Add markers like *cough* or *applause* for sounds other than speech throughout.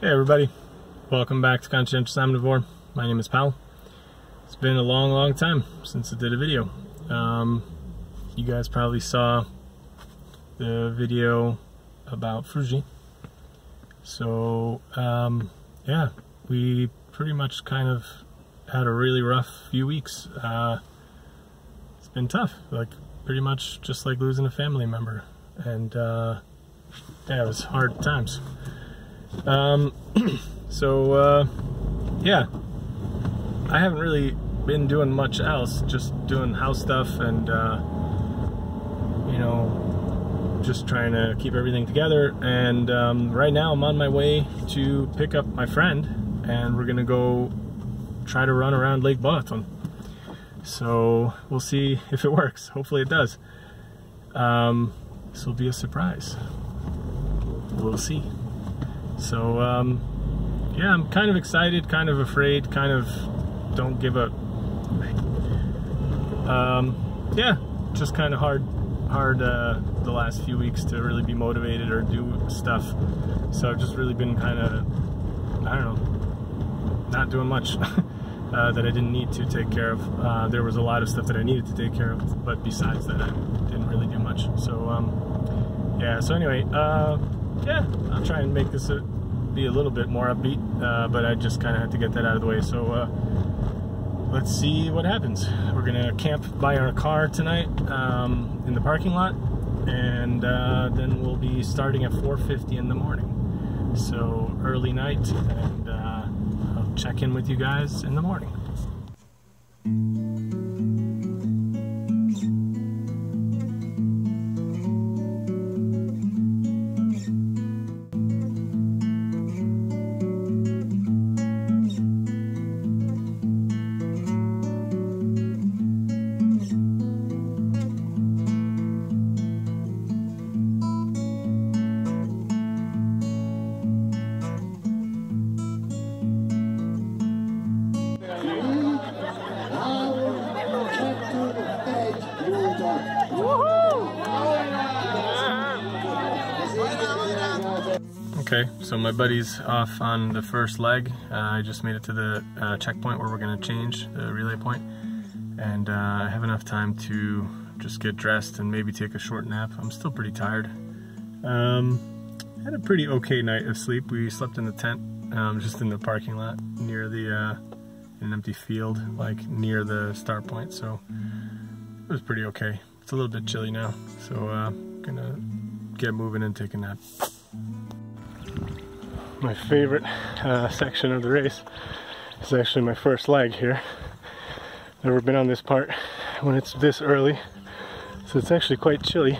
Hey everybody, welcome back to Conscientious Omnivore. My name is Powell. It's been a long, long time since I did a video. Um, you guys probably saw the video about Fuji. So, um, yeah, we pretty much kind of had a really rough few weeks. Uh, it's been tough, like pretty much just like losing a family member. And uh, yeah, it was hard times. Um, *clears throat* so, uh, yeah, I haven't really been doing much else, just doing house stuff and, uh, you know, just trying to keep everything together. And um, right now I'm on my way to pick up my friend and we're gonna go try to run around Lake Balaton. So we'll see *laughs* if it works. Hopefully it does. Um, this will be a surprise. We'll see. So, um, yeah, I'm kind of excited, kind of afraid, kind of don't give up. Um, yeah, just kind of hard, hard uh, the last few weeks to really be motivated or do stuff. So I've just really been kind of, I don't know, not doing much *laughs* uh, that I didn't need to take care of. Uh, there was a lot of stuff that I needed to take care of, but besides that, I didn't really do much. So, um, yeah, so anyway, uh, yeah, I'll try and make this a, be a little bit more upbeat, uh, but I just kind of had to get that out of the way. So uh, let's see what happens. We're gonna camp by our car tonight um, in the parking lot, and uh, then we'll be starting at 4:50 in the morning. So early night, and uh, I'll check in with you guys in the morning. So my buddy's off on the first leg. Uh, I just made it to the uh, checkpoint where we're gonna change the relay point, and uh, I have enough time to just get dressed and maybe take a short nap. I'm still pretty tired. Um, had a pretty okay night of sleep. We slept in the tent, um, just in the parking lot near the uh, an empty field, like near the start point. So it was pretty okay. It's a little bit chilly now, so uh, gonna get moving and take a nap my favorite uh, section of the race is actually my first leg here. Never been on this part when it's this early, so it's actually quite chilly.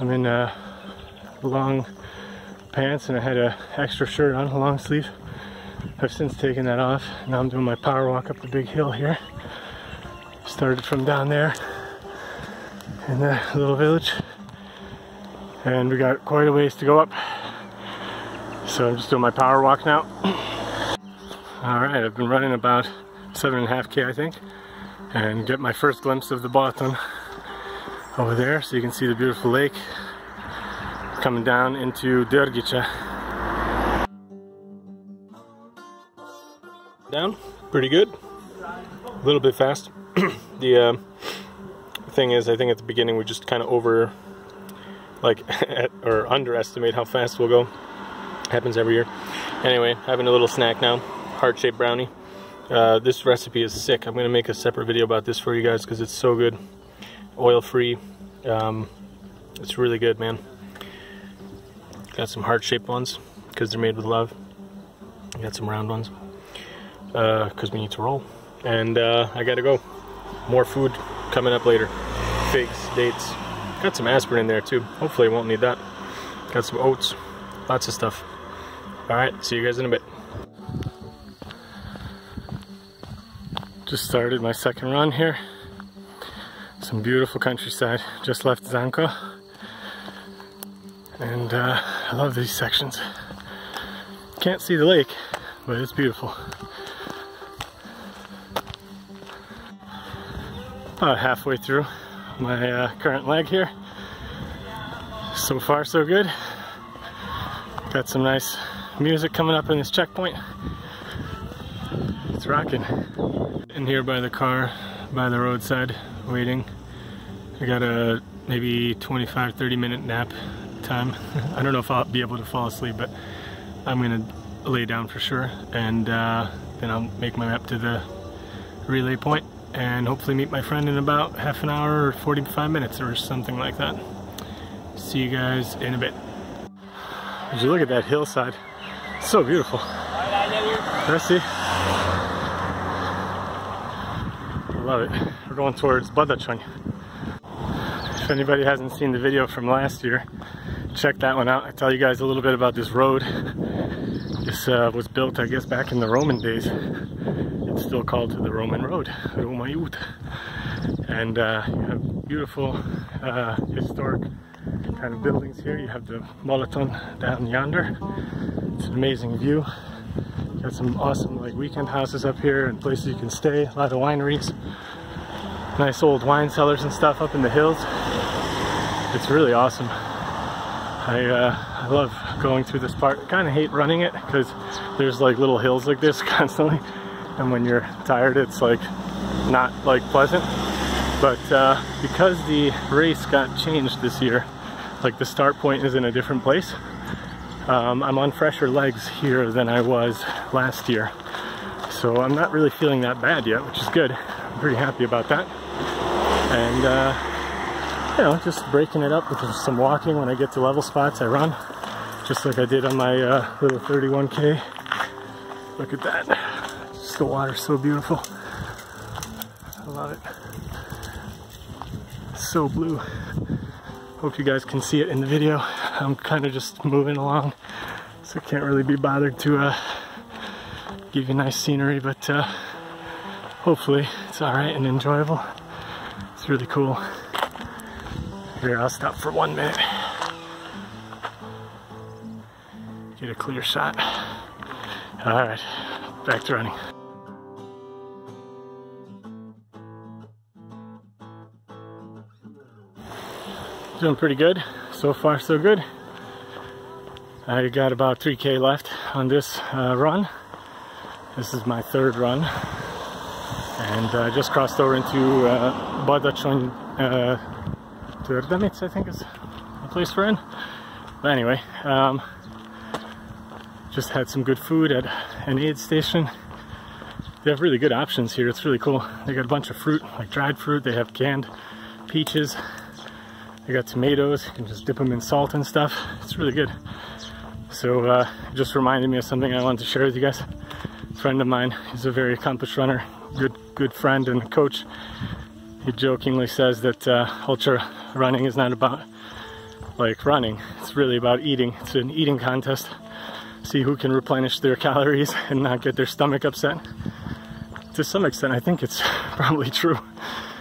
I'm in uh, long pants and I had a extra shirt on, a long sleeve. I've since taken that off. Now I'm doing my power walk up the big hill here. Started from down there in the little village. And we got quite a ways to go up. So I'm just doing my power walk now. All right, I've been running about seven and a half K, I think, and get my first glimpse of the Balaton over there, so you can see the beautiful lake coming down into Dörgicse. Down, pretty good. A little bit fast. *clears throat* the uh, thing is, I think at the beginning we just kind of over, like, *laughs* or underestimate how fast we'll go. Happens every year. Anyway, having a little snack now. Heart-shaped brownie. Uh, this recipe is sick. I'm going to make a separate video about this for you guys because it's so good. Oil-free. Um, it's really good, man. Got some heart-shaped ones because they're made with love. Got some round ones because uh, we need to roll. And uh, I gotta go. More food coming up later. Figs, dates. Got some aspirin in there too. Hopefully I won't need that. Got some oats. Lots of stuff. Alright, see you guys in a bit. Just started my second run here. Some beautiful countryside. Just left Zánka. And uh, I love these sections. Can't see the lake, but it's beautiful. About halfway through my uh, current leg here. So far so good. Got some nice music coming up in this checkpoint. It's rocking. In here by the car, by the roadside, waiting. I got a maybe 25, 30 minute nap time. *laughs* I don't know if I'll be able to fall asleep, but I'm gonna lay down for sure. And uh, then I'll make my way up to the relay point and hopefully meet my friend in about half an hour or 45 minutes or something like that. See you guys in a bit. As you look at that hillside, so beautiful. I love it. We're going towards Badacsony. If anybody hasn't seen the video from last year, check that one out. I tell you guys a little bit about this road. This uh, was built, I guess, back in the Roman days. It's still called the Roman Road, Római út. And uh, you have beautiful uh, historic kind of buildings here. You have the Balaton down yonder. It's an amazing view. Got some awesome like weekend houses up here and places you can stay. A lot of wineries. Nice old wine cellars and stuff up in the hills. It's really awesome. I, uh, I love going through this part. Kind of hate running it because there's like little hills like this *laughs* constantly. And when you're tired, it's like not like pleasant. But uh, because the race got changed this year, like the start point is in a different place, um, I'm on fresher legs here than I was last year. So I'm not really feeling that bad yet, which is good. I'm pretty happy about that. And uh, you know, just breaking it up with some walking when I get to level spots, I run. Just like I did on my uh, little 31K. Look at that. Just the water's so beautiful. I love it. So blue. Hope you guys can see it in the video. I'm kind of just moving along, so I can't really be bothered to uh, give you nice scenery, but uh, hopefully it's alright and enjoyable. It's really cool. Here, I'll stop for one minute. Get a clear shot. Alright, back to running. Doing pretty good. So far, so good. I got about 3k left on this uh, run. This is my third run. And I uh, just crossed over into uh, Badacsony uh, I think is the place we're in. But anyway, um, just had some good food at an aid station. They have really good options here. It's really cool. They got a bunch of fruit, like dried fruit. They have canned peaches. They got tomatoes. You can just dip them in salt and stuff. It's really good. So uh, just reminded me of something I wanted to share with you guys. A friend of mine, he's a very accomplished runner, good good friend and coach. He jokingly says that uh, ultra running is not about like running. It's really about eating. It's an eating contest see who can replenish their calories and not get their stomach upset. To some extent, I think it's *laughs* probably true.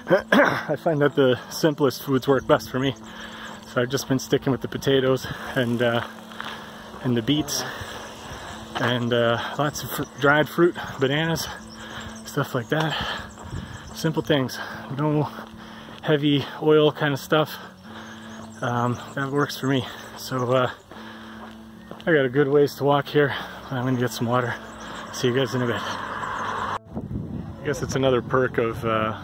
*coughs* I find that the simplest foods work best for me. So I've just been sticking with the potatoes and uh, and the beets and uh, lots of fr dried fruit, bananas, stuff like that. Simple things, no heavy oil kind of stuff. Um, that works for me. So uh, I got a good ways to walk here. I'm gonna get some water. See you guys in a bit. I guess it's another perk of uh,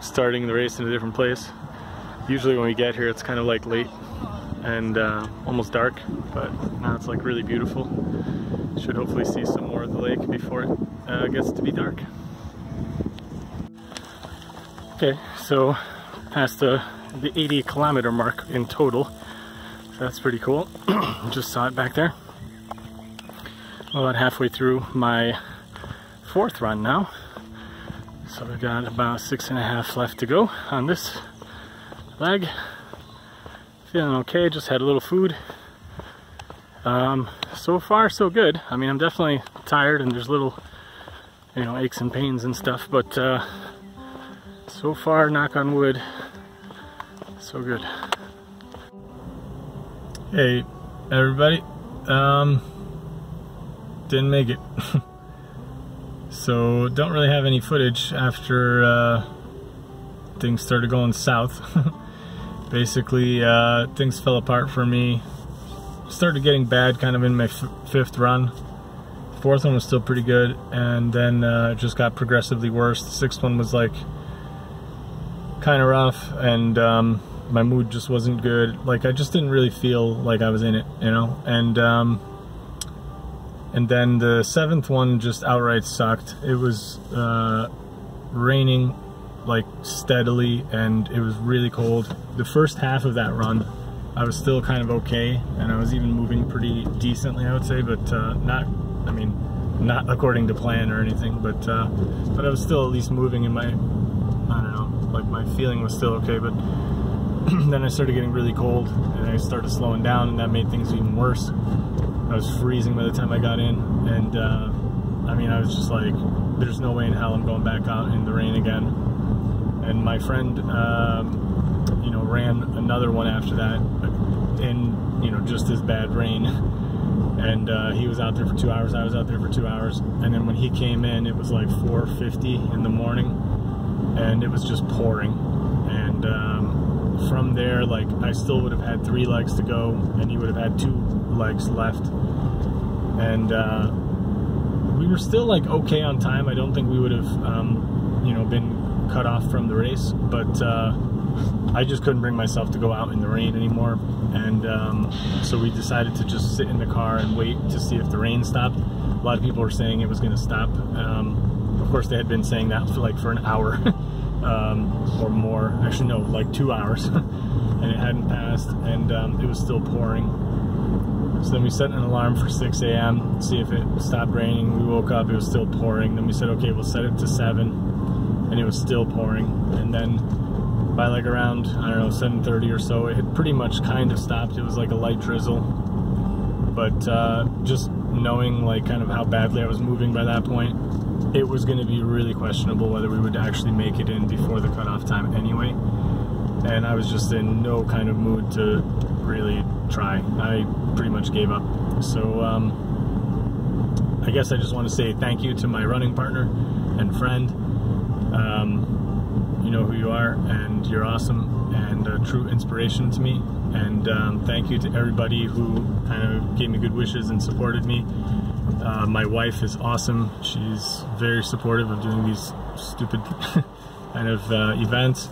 starting the race in a different place. Usually when we get here it's kind of like late and uh, almost dark, but now it's like really beautiful. Should hopefully see some more of the lake before it uh, gets to be dark. Okay, so past the, the 80 kilometer mark in total. That's pretty cool. *clears throat* Just saw it back there. About halfway through my fourth run now. So I've got about six and a half left to go on this leg. Feeling okay, just had a little food. Um, so far so good. I mean, I'm definitely tired and there's little, you know, aches and pains and stuff, but uh, so far, knock on wood, so good. Hey, everybody. Um, didn't make it. *laughs* so, don't really have any footage after uh, things started going south. *laughs* Basically, uh, things fell apart for me started getting bad kind of in my fifth run. Fourth one was still pretty good, and then uh, just got progressively worse. The sixth one was like kind of rough, and um, my mood just wasn't good. Like I just didn't really feel like I was in it, you know. And um, and then the seventh one just outright sucked. It was uh, raining like steadily, and it was really cold. The first half of that run I was still kind of okay, and I was even moving pretty decently, I would say, but uh, not, I mean, not according to plan or anything, but uh, but I was still at least moving, and my, I don't know, like my feeling was still okay, but *clears throat* then I started getting really cold, and I started slowing down, and that made things even worse. I was freezing by the time I got in, and uh, I mean, I was just like, there's no way in hell I'm going back out in the rain again. And my friend, um, you know, ran another one after that in, you know, just as bad rain. And uh, he was out there for two hours, I was out there for two hours. And then when he came in, it was like 4.50 in the morning and it was just pouring. And um, from there, like, I still would have had three legs to go and he would have had two legs left. And uh, we were still like okay on time. I don't think we would have, um, you know, been cut off from the race, but uh, I just couldn't bring myself to go out in the rain anymore. And um, so we decided to just sit in the car and wait to see if the rain stopped. A lot of people were saying it was going to stop. Um, of course, they had been saying that for like for an hour *laughs* um, or more. Actually, no, like two hours. *laughs* and it hadn't passed, and um, it was still pouring. So then we set an alarm for 6 a.m. see if it stopped raining. We woke up, it was still pouring. Then we said, okay, we'll set it to 7, and it was still pouring. And then by like around, I don't know, 7.30 or so, it had pretty much kind of stopped. It was like a light drizzle. But uh, just knowing like kind of how badly I was moving by that point, it was going to be really questionable whether we would actually make it in before the cutoff time anyway. And I was just in no kind of mood to really try. I pretty much gave up. So um, I guess I just want to say thank you to my running partner and friend. Um, you know who you are, and you're awesome and a true inspiration to me. And um, thank you to everybody who kind of gave me good wishes and supported me. Uh, my wife is awesome. She's very supportive of doing these stupid *laughs* kind of uh, events.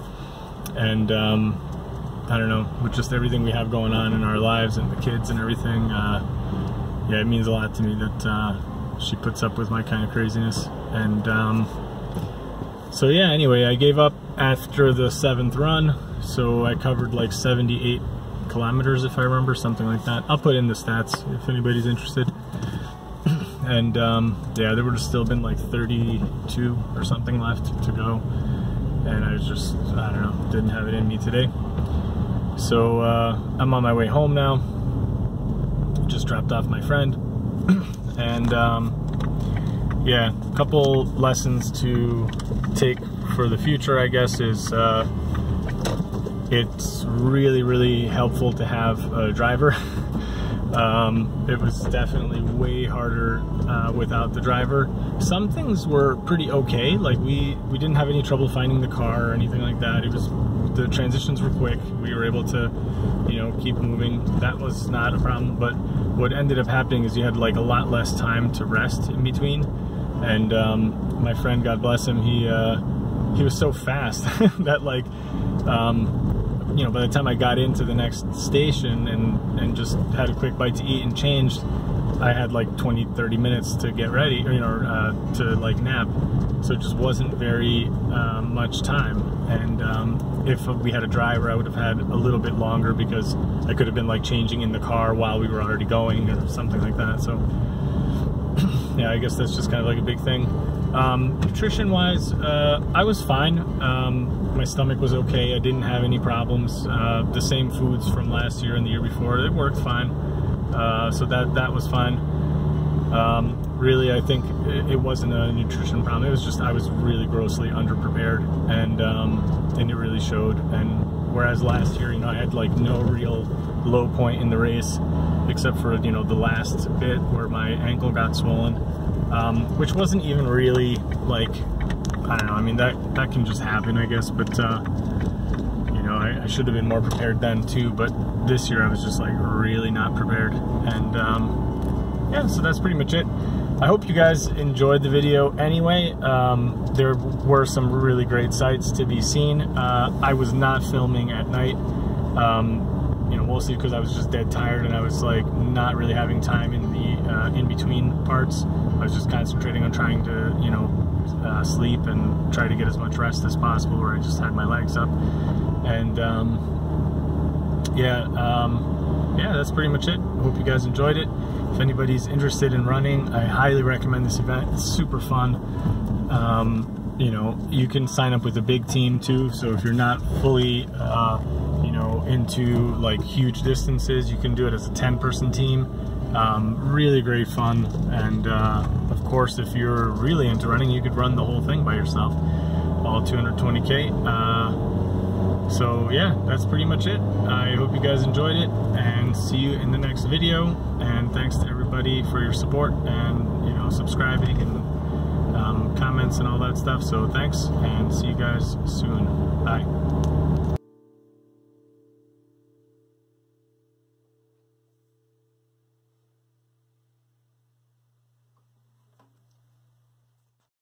And um, I don't know, with just everything we have going on in our lives and the kids and everything, uh, yeah, it means a lot to me that uh, she puts up with my kind of craziness. And um, so yeah, anyway, I gave up after the seventh run, so I covered like 78 kilometers if I remember, something like that. I'll put in the stats if anybody's interested. And um, yeah, there would have still been like 32 or something left to go. And I was just, I don't know, didn't have it in me today. So uh, I'm on my way home now. Just dropped off my friend. *clears throat* and um, yeah, a couple lessons to take for the future, I guess, is uh, it's really, really helpful to have a driver. *laughs* um, it was definitely way harder uh, without the driver. Some things were pretty okay, like we, we didn't have any trouble finding the car or anything like that. It was the transitions were quick. We were able to, you know, keep moving. That was not a problem. But what ended up happening is you had like a lot less time to rest in between and um, my friend, God bless him, he uh, he was so fast *laughs* that like um, you know by the time I got into the next station and and just had a quick bite to eat and changed, I had like 20 30 minutes to get ready or you know uh, to like nap, so it just wasn't very uh, much time. And um, if we had a driver, I would have had a little bit longer because I could have been like changing in the car while we were already going or something like that. So *clears throat* yeah, I guess that's just kind of like a big thing. Um, nutrition wise, uh, I was fine. Um, my stomach was okay. I didn't have any problems. Uh, the same foods from last year and the year before, it worked fine. Uh, so that that was fine. Um, really, I think it, it, wasn't a nutrition problem. It was just I was really grossly underprepared, and um, and it really showed. And whereas last year, you know, I had like no real low point in the race except for you know the last bit where my ankle got swollen, um, which wasn't even really like I don't know. I mean that that can just happen, I guess. But uh, you know, I, I, should have been more prepared then too, but this year I was just like really not prepared. And um, yeah, so that's pretty much it. I hope you guys enjoyed the video anyway. Um, there were some really great sights to be seen. Uh, I was not filming at night. Um, you know, mostly because I was just dead tired and I was like not really having time in the uh, in between parts. I was just concentrating on trying to, you know, uh, sleep and try to get as much rest as possible where I just had my legs up. And um, yeah, um, yeah, that's pretty much it. Hope you guys enjoyed it. If anybody's interested in running, I highly recommend this event. It's super fun. Um, you know, you can sign up with a big team too. So if you're not fully, uh, you know, into like huge distances, you can do it as a 10 person team. Um, really great fun. And uh, of course, if you're really into running, you could run the whole thing by yourself, all 220K. Uh, so yeah, that's pretty much it. I hope you guys enjoyed it and see you in the next video. And thanks to everybody for your support and, you know, subscribing and um, comments and all that stuff. So thanks and see you guys soon. Bye.